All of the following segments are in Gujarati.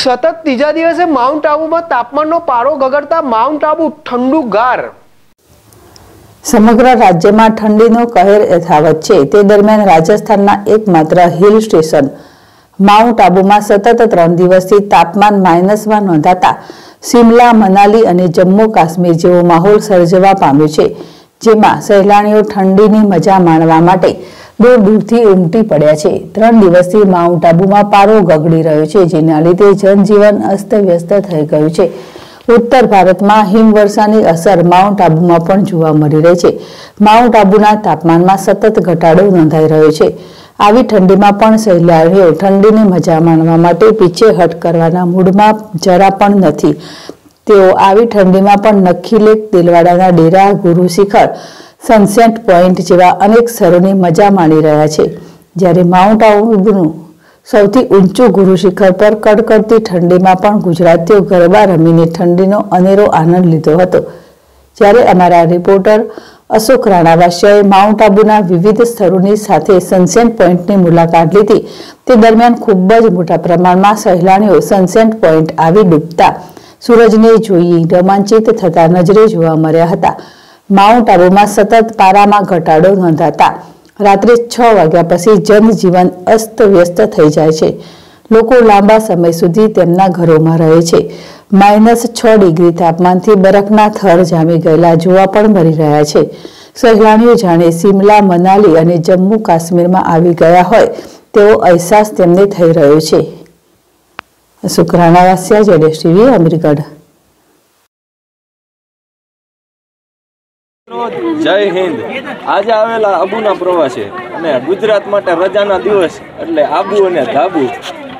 સતત ત્રીજા દિવસે માઉન્ટ આબુમાં તાપમાનનો પારો ગગડતા માઉન્ટ આબુ ઠંડુગાર. સમગ્ર રાજ્યમાં ઠંડીનો કહેર યથાવત છે. તે દરમિયાન રાજસ્થાનના એકમાત્ર હિલ સ્ટેશન માઉન્ટ આબુમાં સતત ત્રણ દિવસથી તાપમાન માઇનસમાં નોંધાતા સિમલા મનાલી અને જમ્મુ કાશ્મીર જેવો માહોલ સર્જવા પામ્યો છે, જેમાં સહેલાણીઓ ઠંડીની મજા માણવા માટે દૂર દૂરથી ઉમટી પડ્યા છે. ત્રણ દિવસથી માઉન્ટ આબુમાં પારો ગગડી રહ્યો છે, જેના લીધે જનજીવન અસ્તવ્યસ્ત થઈ ગયું છે. ઉત્તર ભારતમાં હિમવર્ષાની અસર માઉન્ટ આબુમાં પણ જોવા મળી રહી છે. માઉન્ટ આબુના તાપમાનમાં સતત ઘટાડો નોંધાઈ રહ્યો છે. આવી ઠંડીમાં પણ સહેલાઈઓ ઠંડીની મજા માણવા માટે પીછેહટ કરવાના મૂડમાં જરા પણ નથી. તેઓ આવી ઠંડીમાં પણ નખીલેક દિલવાડાના ડેરા ગુરુ શિખર સનસેટ પોઈન્ટ જેવા અનેક સ્થળોની મજા માણી રહ્યા છે. જ્યારે માઉન્ટ આબુનું સૌથી ઊંચું ગુરુ શિખર પર કડકડતી ઠંડીમાં પણ ગુજરાતીઓ ગરબા રમીને ઠંડીનો અનેરો આનંદ લીધો હતો. જ્યારે અમારા રિપોર્ટર અશોક રાણાવાસિયાએ માઉન્ટ આબુના વિવિધ સ્થળોની સાથે સનસેટ પોઈન્ટની મુલાકાત લીધી. તે દરમિયાન ખૂબ જ મોટા પ્રમાણમાં સહેલાણીઓ સનસેટ પોઈન્ટ આવી ડૂબતા સૂરજને જોઈ રોમાંચિત થતા નજરે જોવા મળ્યા હતા. માઉન્ટ આબુમાં સતત પારામાં ઘટાડો નોંધાતા રાત્રે છ વાગ્યા પછી જનજીવન અસ્તવ્યસ્ત થઈ જાય છે. લોકો લાંબા સમય સુધી તેમના ઘરોમાં રહે છે. માઇનસ છ ડિગ્રી તાપમાનથી બરફના થર જામી ગયેલા જોવા પણ મળી રહ્યા છે. સહેલાણીઓ જાણે સિમલા મનાલી અને જમ્મુ કાશ્મીરમાં આવી ગયા હોય તેવો અહેસાસ તેમને થઈ રહ્યો છે. શુક્રાણા વાસ્યા જેડેશ અમીરગઢ. જય હિન્દ. આજે આવેલા આબુના પ્રવાસે અને ગુજરાત માટે રજાના દિવસ એટલે આબુ અને ધાબુ,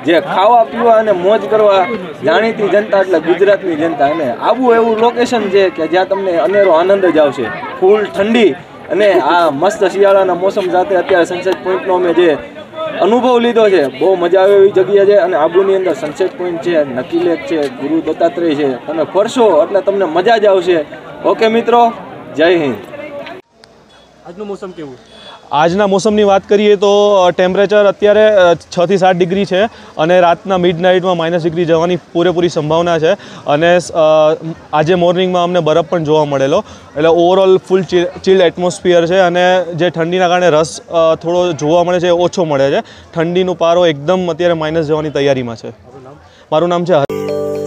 જે ખાવા, પીવા અને મોજ કરવા જાણીતી જનતા એટલે ગુજરાતની જનતા. અને આબુ એવું લોકેશન છે કે જ્યાં તમને અનેરો આનંદ જ આવશે. ફૂલ ઠંડી અને આ મસ્ત શિયાળાના મોસમ સાથે અત્યારે સનસેટ પોઈન્ટનો અમે જે અનુભવ લીધો છે, બહુ મજા આવે એવી જગ્યા છે. અને આબુની અંદર સનસેટ પોઈન્ટ છે નકીલેક છે, ગુરુ દત્તાત્રેય છે. તમે ફરશો એટલે તમને મજા જ આવશે. ઓકે મિત્રો, જય હિન્દ. આજનું મોસમ કેવું? આજના મોસમની વાત કરીએ તો ટેમ્પરેચર અત્યારે છ થી સાત ડિગ્રી છે અને રાતના મિડ નાઇટમાં માઇનસ ડિગ્રી જવાની પૂરેપૂરી સંભાવના છે અને આજે મોર્નિંગમાં અમને બરફ પણ જોવા મળેલો. એટલે ઓવરઓલ ફૂલ ચીલ એટમોસ્ફિયર છે અને જે ઠંડીના કારણે રસ થોડો જોવા મળે છે એ ઓછો મળે છે. ઠંડીનો પારો એકદમ અત્યારે માઇનસ જવાની તૈયારીમાં છે. મારું નામ? છે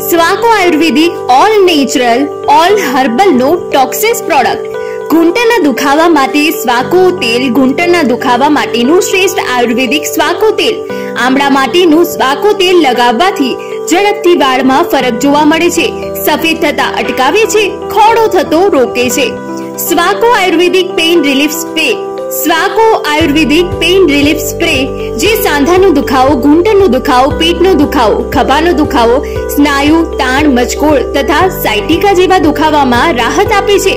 સ્વાકો Ayurvedic all natural all herbal no toxins product ઘૂંટણના દુખાવા માટે સ્વાકો તેલ ઘૂંટણના દુખાવા માટેનું શ્રેષ્ઠ આયુર્વેદિક સ્વાકો તેલ. આમળા માટેનું સ્વાકો તેલ લગાવવાથી ઝડપથી વાળમાં ફરક જોવા મળે છે. સફેદ થતા અટકાવે છે, ખોડો થતો રોકે છે. Swaco ayurvedic pain relief spray. Swaco ayurvedic pain relief spray જે સાંધાનો દુખાવો ઘૂંટણનો દુખાવો, પેટનો દુખાવો, ખભાનો દુખાવો, સ્નાયુ, તાણ મચકોળ તથા સાયટિકા જેવા દુખાવામાં રાહત આપે છે.